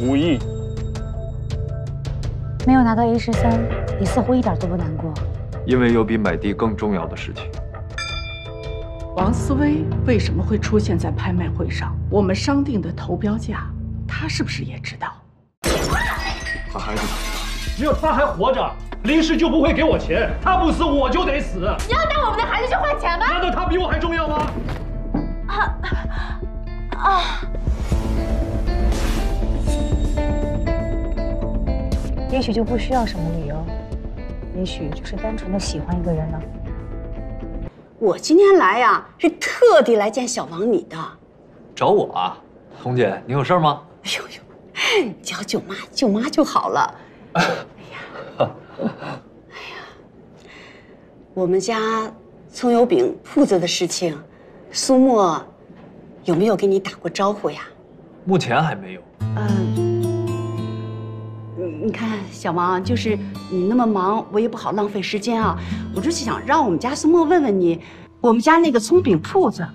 无意。没有拿到 A 十三，你似乎一点都不难过。因为有比买地更重要的事情。王思薇为什么会出现在拍卖会上？我们商定的投标价，他是不是也知道？他孩子呢？只要他还活着，林氏就不会给我钱。他不死，我就得死。你要拿我们的孩子去换钱吗？难道他比我还重要吗？啊啊！也许就不需要什么理由，也许就是单纯的喜欢一个人呢。我今天来呀，是特地来见小王你的。找我啊，红姐，你有事吗？哎呦呦，叫舅妈，舅妈就好了。哎呀，哎呀，我们家葱油饼铺子的事情，苏沫有没有跟你打过招呼呀？目前还没有。嗯，你你看，小王，就是你那么忙，我也不好浪费时间啊。我就是想让我们家苏沫问问你，我们家那个葱饼铺子，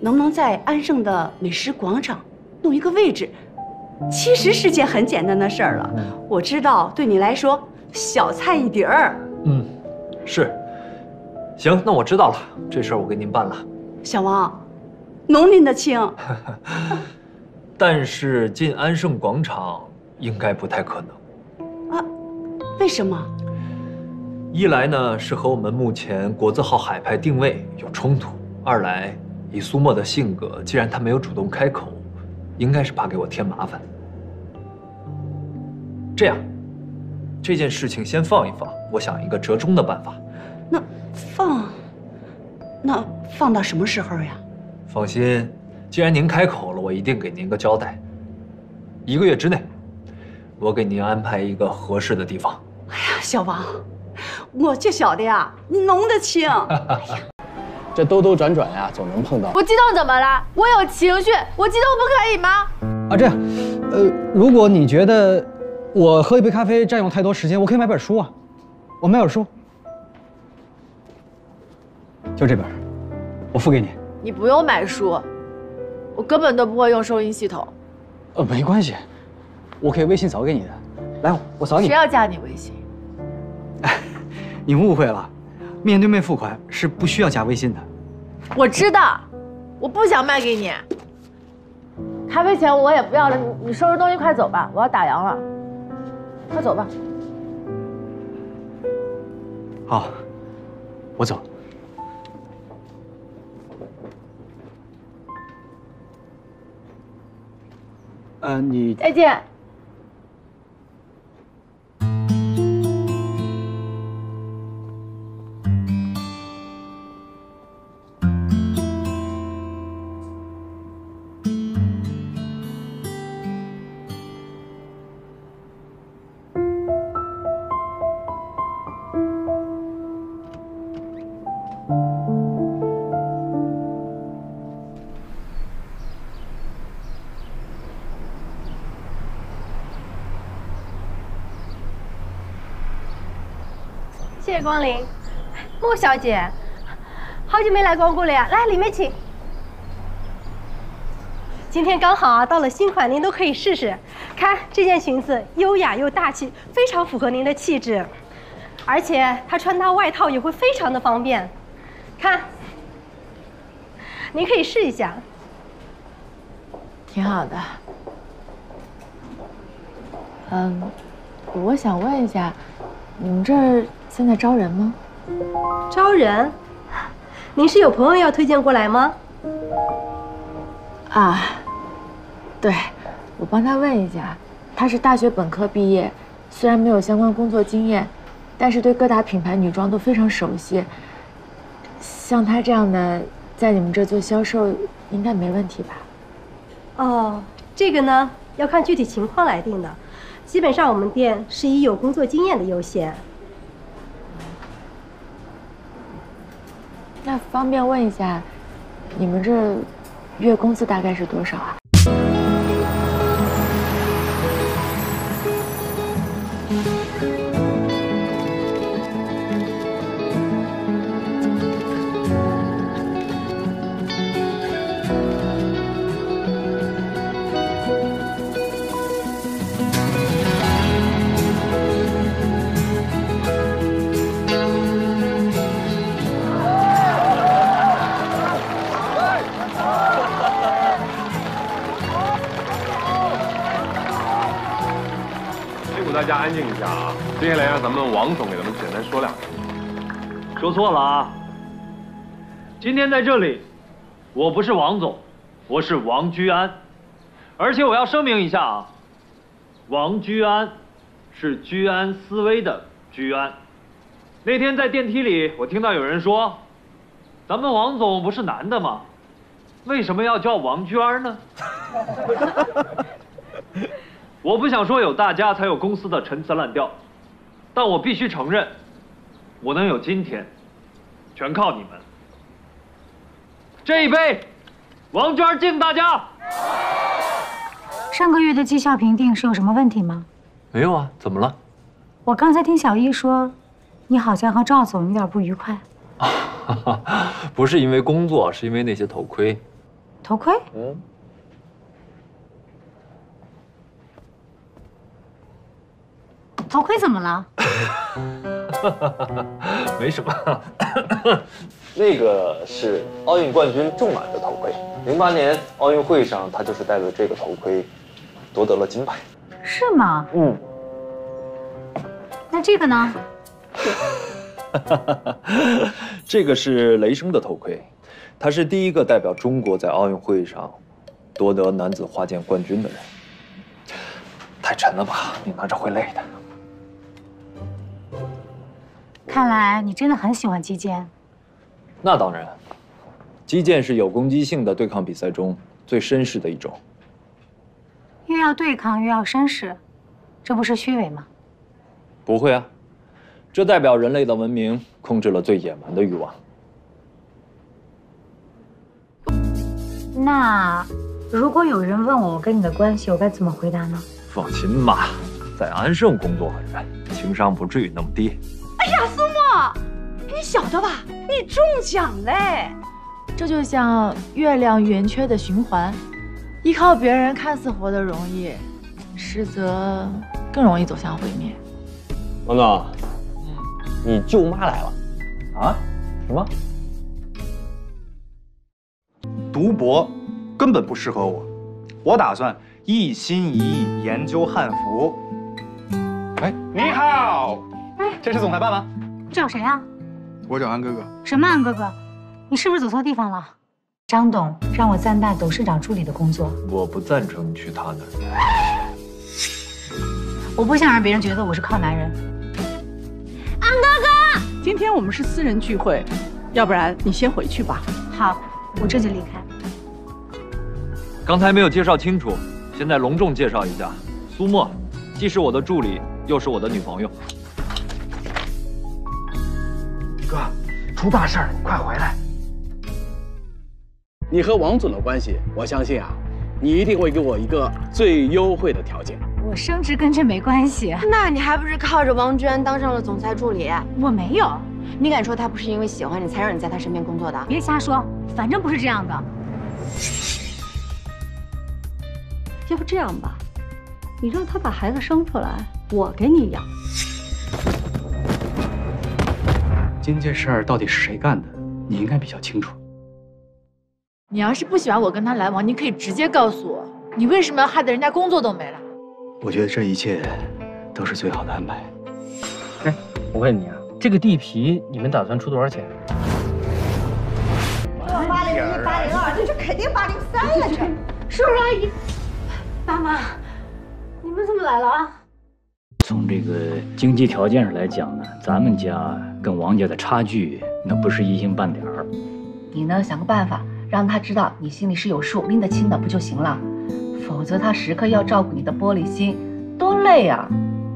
能不能在安盛的美食广场弄一个位置？其实是件很简单的事儿了。我知道对你来说小菜一碟儿。嗯，是。行，那我知道了，这事儿我给您办了。小王，农您的情。但是进安盛广场应该不太可能。啊？为什么？一来呢是和我们目前国字号海派定位有冲突；二来以苏沫的性格，既然他没有主动开口，应该是怕给我添麻烦。这样，这件事情先放一放，我想一个折中的办法。那放，那放到什么时候呀？放心，既然您开口了，我一定给您个交代。一个月之内，我给您安排一个合适的地方。小王，我就晓得呀，你弄得清。这兜兜转转呀，总能碰到。我激动怎么了？我有情绪，我激动不可以吗？啊，这样，呃，如果你觉得我喝一杯咖啡占用太多时间，我可以买本书啊，我买本书，就这本，我付给你。你不用买书，我根本都不会用收银系统。呃，没关系，我可以微信扫给你的。来，我扫你。谁要加你微信？你误会了，面对面付款是不需要加微信的。我知道，我不想卖给你。咖啡钱我也不要了，你你收拾东西快走吧，我要打烊了。快走吧。好，我走。呃，你再见。谢谢光临，莫小姐，好久没来光顾了呀，来里面请。今天刚好啊，到了新款，您都可以试试。看这件裙子，优雅又大气，非常符合您的气质，而且它穿搭外套也会非常的方便。看，您可以试一下。挺好的。嗯，我想问一下，你们这儿现在招人吗？招人？您是有朋友要推荐过来吗？啊，对，我帮他问一下，他是大学本科毕业，虽然没有相关工作经验，但是对各大品牌女装都非常熟悉。像他这样的，在你们这做销售应该没问题吧？哦，这个呢要看具体情况来定的，基本上我们店是以有工作经验的优先。那方便问一下，你们这月工资大概是多少啊？大家安静一下啊！接下来让咱们王总给咱们简单说两句。说错了啊！今天在这里，我不是王总，我是王居安，而且我要声明一下啊，王居安是居安思危的居安。那天在电梯里，我听到有人说，咱们王总不是男的吗？为什么要叫王娟呢？我不想说有大家才有公司的陈词滥调，但我必须承认，我能有今天，全靠你们。这一杯，王娟敬大家。上个月的绩效评定是有什么问题吗？没有啊，怎么了？我刚才听小易说，你好像和赵总有点不愉快。不是因为工作，是因为那些头盔。头盔？嗯。头盔怎么了？没什么。那个是奥运冠军仲满的头盔，零八年奥运会上他就是戴着这个头盔夺得了金牌。是吗？嗯。那这个呢？这个是雷声的头盔，他是第一个代表中国在奥运会上夺得男子花剑冠军的人。太沉了吧，你拿着会累的。看来你真的很喜欢击剑。那当然，击剑是有攻击性的对抗比赛中最绅士的一种。越要对抗越要绅士，这不是虚伪吗？不会啊，这代表人类的文明控制了最野蛮的欲望。那如果有人问我我跟你的关系，我该怎么回答呢？放心吧，在安盛工作的人，情商不至于那么低。你晓得吧？你中奖嘞！这就像月亮圆缺的循环，依靠别人看似活得容易，实则更容易走向毁灭。王总，你舅妈来了。啊？什么？读博根本不适合我，我打算一心一意研究汉服。哎，你好。哎这是总裁办吗？找谁啊？我找安哥哥。什么安哥哥？你是不是走错地方了？张董让我暂代董事长助理的工作。我不赞成你去他那儿。我不想让别人觉得我是靠男人。安哥哥，今天我们是私人聚会，要不然你先回去吧。好，我这就离开。刚才没有介绍清楚，现在隆重介绍一下，苏沫，既是我的助理，又是我的女朋友。哥，出大事了，你快回来！你和王总的关系，我相信啊，你一定会给我一个最优惠的条件。我升职跟这没关系，那你还不是靠着王娟当上了总裁助理？我没有，你敢说他不是因为喜欢你才让你在他身边工作的？别瞎说，反正不是这样的。要不这样吧，你让他把孩子生出来，我给你养。今天这事儿到底是谁干的？你应该比较清楚。你要是不喜欢我跟他来往，你可以直接告诉我。你为什么要害得人家工作都没了？我觉得这一切都是最好的安排。哎，我问你啊，这个地皮你们打算出多少钱？八零一、八零二，这这肯定八零三呀。这叔叔阿姨，爸妈，你们怎么来了啊？从这个经济条件上来讲呢，咱们家跟王家的差距那不是一星半点儿。你呢，想个办法让他知道你心里是有数，拎得清的不就行了？否则他时刻要照顾你的玻璃心，多累啊！